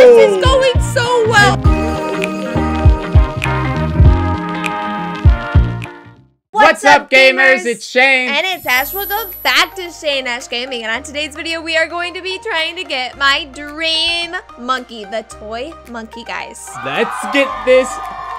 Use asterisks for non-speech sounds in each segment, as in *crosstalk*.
This is going so well. What's, up, gamers? It's Shane. And it's Ash. Welcome back to Shane Ash Gaming. And on today's video, we are going to be trying to get my dream monkey, the toy monkey, guys. Let's get this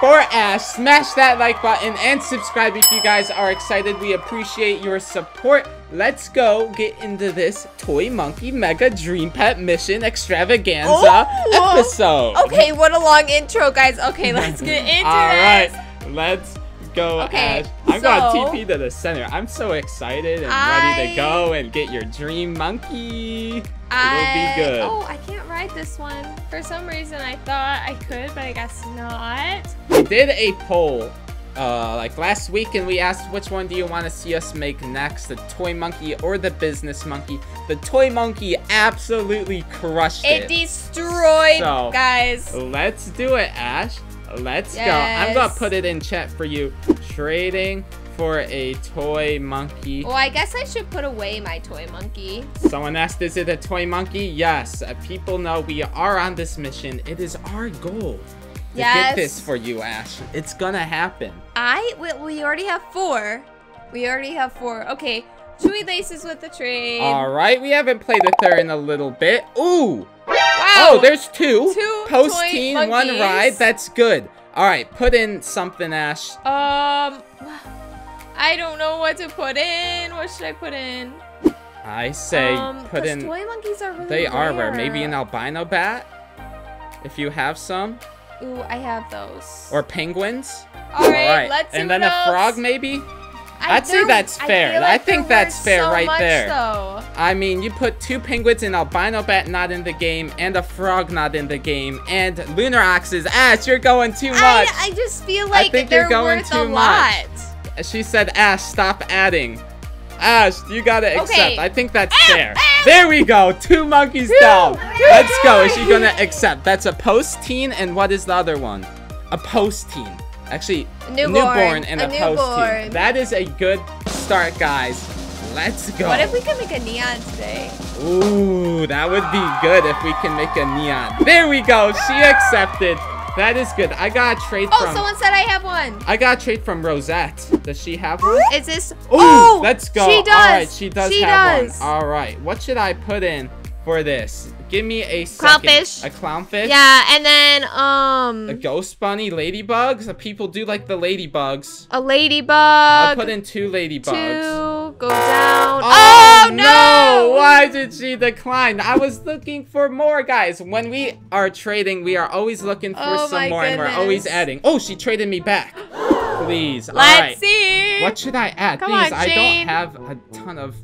for Ash. Smash that like button and subscribe if you guys are excited. We appreciate your support. Let's go get into this Toy Monkey Mega Dream Pet Mission Extravaganza oh, episode. Okay, what a long intro, guys. Okay, let's get into it. All right, let's go, okay, Ash. I'm so, going TP to the center. I'm so excited and I, ready to go and get your dream monkey. I, It'll be good. Oh, I can't ride this one. For some reason, I thought I could, but I guess not. We did a poll uh, like last week and we asked which one do you want to see us make next, the toy monkey or the business monkey. The toy monkey absolutely crushed it. It destroyed, so, guys. Let's do it, Ash. Let's yes. go. I'm gonna put it in chat for you. Trading for a toy monkey. Well, I guess I should put away my toy monkey. Someone asked, is it a toy monkey? Yes. Uh, people know we are on this mission. It is our goal to yes. get this for you, Ash. It's gonna happen. I, we, we already have four. We already have four. Okay, Chewy laces with the trade. All right, we haven't played with her in a little bit. Ooh, Oh, there's two. Two Post teen, one ride. That's good. All right, put in something, Ash. Um, I don't know what to put in. What should I put in? I say um, put in. toy monkeys are really They rare. are rare. Maybe an albino bat, if you have some. Ooh, I have those. Or penguins. All right, All right. let's And then a frog, maybe. I would say that's fair. I, like I think that's fair so right much, there. Though. I mean, you put two penguins, an albino bat not in the game, and a frog not in the game, and lunar oxes. Ash, you're going too much. I, I just feel like I think they're you're going worth too a lot. Much. She said, Ash, stop adding. Ash, you gotta accept. Okay. I think that's ah, fair. Ah. There we go. Two monkeys two. down. Let's go. Is she gonna accept? That's a post-teen, and what is the other one? A post-teen. Actually, newborn, newborn and a, a post That is a good start, guys. Let's go. What if we can make a neon today? Ooh, that would be good if we can make a neon. There we go. She accepted. That is good. I got a trade oh, from... Oh, someone said I have one. I got a trade from Rosette. Does she have one? Is this... Ooh, oh, let's go. She does. All right, she does she have does. one. All right, what should I put in for this? Give me a second. Clownfish. A clownfish? Yeah, and then, um... A ghost bunny, ladybugs? People do like the ladybugs. A ladybug. I'll put in two ladybugs. Two, go down. Oh, oh no! no! Why did she decline? I was looking for more, guys. When we are trading, we are always looking for oh, some more, goodness. and we're always adding. Oh, she traded me back. Please. Let's All right. see. What should I add? Come Please, on, I don't have a ton of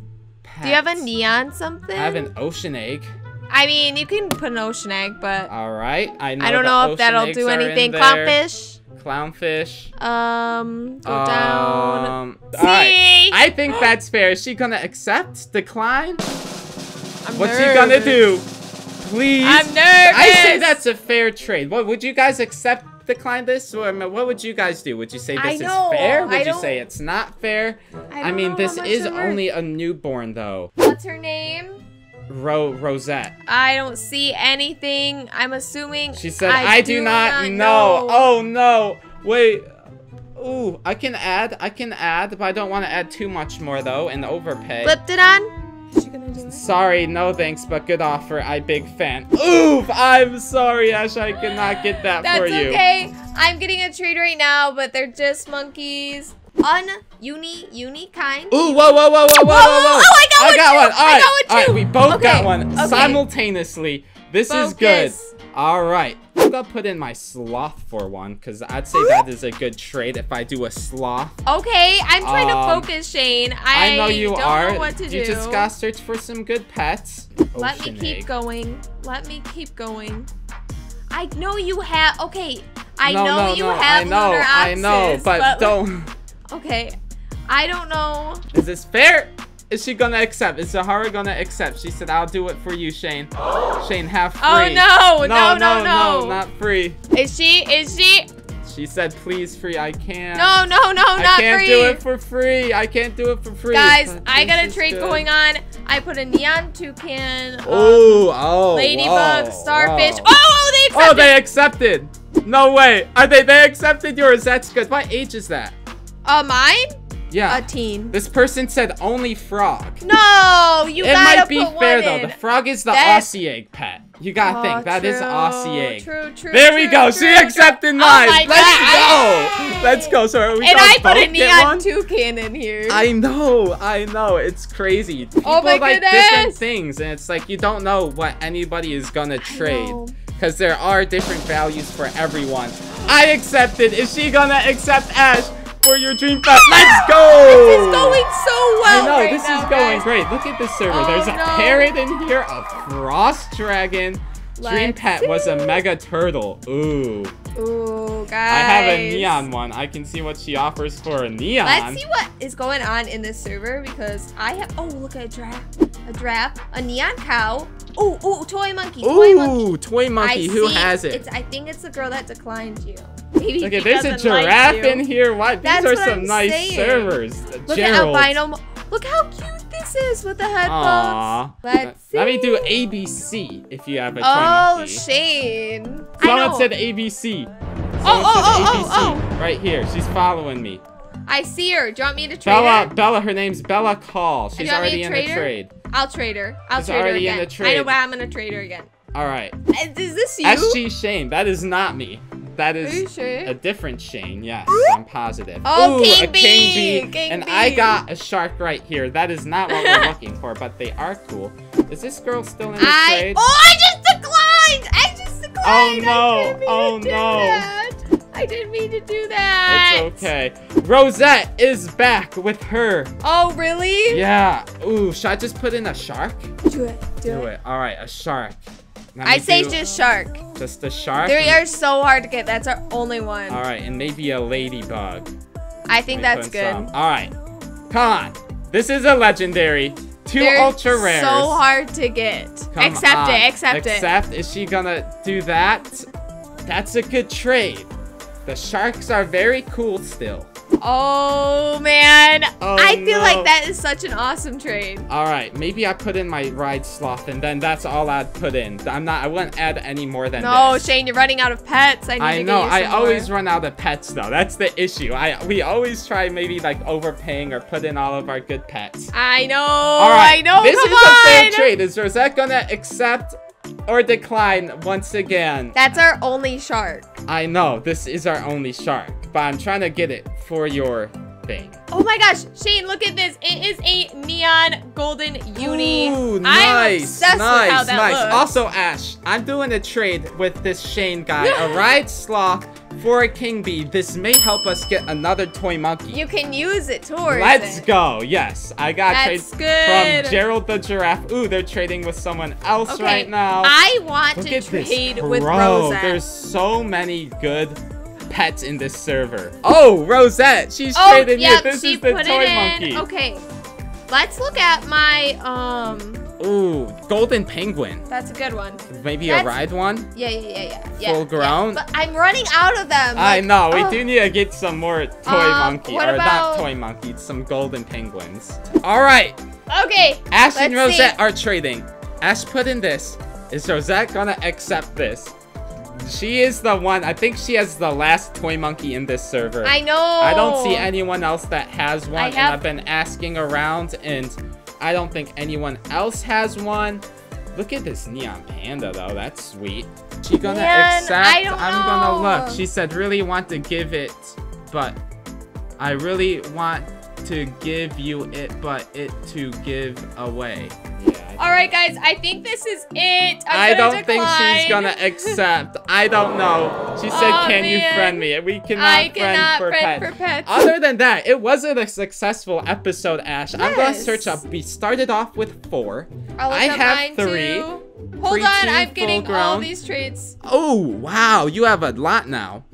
pets. Do you have a neon something? I have an ocean egg. I mean, you can put an ocean egg, but all right. I know. I don't know if that'll do anything. Clownfish. Clownfish. Um, go um, down. See? Right. I think that's fair. Is she gonna accept? Decline? I'm What's nervous. she gonna do? Please. I'm nervous. I say that's a fair trade. What would you guys accept? Decline this, or what would you guys do? Would you say this is fair? Would you say it's not fair? I, I mean, this is only a newborn, though. What's her name? Ro Rosette. I don't see anything. I'm assuming. She said, I, I do, do, not, not know. know. Oh no. Wait. Ooh, I can add. I can add, but I don't want to add too much more though and overpay. Flipped it on. Is she gonna do it? Sorry, no thanks, but good offer. I big fan. Oof! I'm sorry, Ash. I cannot get that That's for you. That's okay. I'm getting a trade right now, but they're just monkeys un uni uni kind. Ooh, whoa, whoa, whoa, whoa, whoa, whoa, whoa! Oh, I got I one. Got too. one. All right, I got one too. All right, we both okay. got one okay. simultaneously. This Focus. is good. All right. I'm gonna put in my sloth for one because I'd say that is a good trade if I do a sloth. Okay, I'm trying um, to focus, Shane. I, I know you don't are. Know what to you do. just gotta search for some good pets. Let me keep egg. going. Let me keep going. I know you have. Okay, I no, know no, you no, have I know, lunar I know, but, but don't. Okay, I don't know. Is this fair? Is she gonna accept? Is Zahara gonna accept? She said, I'll do it for you, Shane. Shane, half free. Oh, no. No, no, no, no. no not free. Is she? Is she? She said, please, free. I can't. No, no, no, I not free. I can't do it for free. I can't do it for free. Guys, I got a trade going on. I put a neon toucan. Um, Ooh, oh, Ladybug, whoa, starfish. Whoa. Oh, they accepted. Oh, they accepted. No way. Are they? They accepted yours. That's good. What age is that? Uh, mine? Yeah. A teen. This person said only frog. No, you it gotta It might be put fair though. The frog is the That's- Aussie egg pet. You gotta Oh, think that is true, Aussie egg. True, true. There we true, go. true, She true. accepted Oh mine. my Let's God. go. Let's go. So are we And I put a get neon toucan in here. I know, I know, it's crazy. People Oh my like different things, and it's like you don't know what anybody is gonna trade. Because there are different values for everyone. I accepted. Is she gonna accept Ash for your dream pet? *gasps* Let's go! This is going so well. I know, right this now, is going guys. great. Look at this server. Oh, There's a no. parrot in here, a frost dragon. Dream Let's pet was a mega turtle. Ooh. Ooh, guys. I have a neon one. I can see what she offers for a neon. Let's see what is going on in this server because I have. Oh, look at a giraffe, a giraffe, a neon cow. Ooh, ooh, toy monkey, toy monkey. Ooh, toy monkey. I Who see- has it? It's, I think it's the girl that declined you. *laughs* Maybe Okay, there's a doesn't like giraffe in here. What? These That's are some I'm nice saying. servers. Look Gerald. at albino. Look how cute this is with the headphones. Let's see. Let me do ABC if you have a toy Oh, monkey. Shane. I Someone said ABC. Someone oh, said oh, oh, oh ABC. Oh. Right here. She's following me. I see her. Do you want me to trade Bella, her? Bella, her name's Bella Call. She's you want me already in the her? trade. I'll trade her. I'll She's trade her again. I know why I'm gonna trade her again. All right. Is, is this you? SG Shane. That is not me. That is sure? a different Shane. Yes, I'm positive. Oh, Ooh, King a Bee, king bee. King and I got a shark right here. That is not what we're *laughs* looking for, but they are cool. Is this girl still in the I trade? oh I just declined. I just declined. Oh no. I didn't mean Oh, no. That. I didn't mean to do that. It's okay. Rosette is back with her. Oh really? Yeah. Ooh, should I just put in a shark? Do it. Do, Do it. it. All right, a shark. I say just shark. just a shark. They are so hard to get. That's our only one. All right, and maybe a ladybug. I think that's good. some. All right, come on. This is a legendary. Two They're ultra rares. so hard to get. Come accept on. it. Accept, it. Accept. Is she gonna do that? That's a good trade. The sharks are very cool still. Oh man. Oh, I feel no. like that is such an awesome trade. All right, maybe I put in my ride sloth, and then that's all I'd put in. I'm not. I wouldn't add any more than No, this. Shane, you're running out of pets. I need I to know. I always more. run out of pets though. That's the issue. I we always try maybe like overpaying or put in all of our good pets. I know. All right. I know. This come is on. a fair trade. Is Rosette gonna accept or decline once again? That's our only shark. I know this is our only shark, but I'm trying to get it for your thing. Oh my gosh, Shane, look at this. It is a neon golden uni. Ooh, I'm nice, obsessed nice, with how that nice. looks. Also, Ash, I'm doing a trade with this Shane guy. *gasps* all right, sloth for a king bee. This may help us get another toy monkey. you can use it towards Let's it. go. Yes, I got trade That's good. from Gerald the giraffe. Ooh, they're trading with someone else Okay, right now. I want Look to at this. trade with Bro, Rosette. there's so many good pets in this server. Oh, Rosette. She's oh, trading yeah, it. This she is the toy monkey. Okay, let's look at my, um, Ooh, golden penguin. that's a good one. Maybe That's- a ride one? Yeah, yeah, yeah, yeah. yeah Full grown? Yeah. But I'm running out of them. I like, know. We oh. do need to get some more toy Um, monkey. what Or about- not toy monkey, some golden penguins. All right. Okay. Ash and Let's see. Rosette are trading. Ash put in this. Is Rosette gonna accept this? She is the one. I think she has the last toy monkey in this server. I know. I don't see anyone else that has one, and have- I've been asking around, and I don't think anyone else has one. Look at this neon panda, though. That's sweet. She gonna Man, accept? I don't am gonna look. She said, really want to give it, but I really want to give you it, but it to give away. All right, guys. I think this is it. I'm I don't think she's gonna accept. I don't know. She said, Aw, "Can you friend me?" And we cannot, I friend, for, friend pets. for pets. Other than that, it wasn't a successful episode, Ash. I'm gonna search up. We started off with four. I have three. Too. Hold on, I'm getting all these traits. Oh wow, you have a lot now.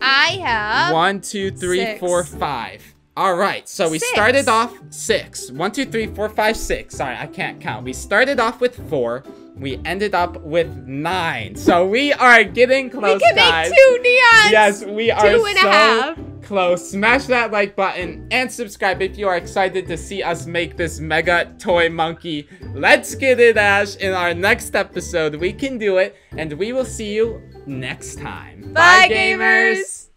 I have. One, two, three, six. four, five. All right, so we six. started off six. One, two, three, four, five, six. Sorry, I can't count. We started off with four. We ended up with nine. So we are getting close, We can guys. make two neons. Yes, we are and so a half. close. Smash that like button and subscribe if you are excited to see us make this mega toy monkey. Let's get it, Ash. In our next episode, we can do it. And we will see you next time. Bye, Bye gamers. gamers.